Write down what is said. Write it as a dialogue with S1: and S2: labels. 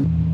S1: you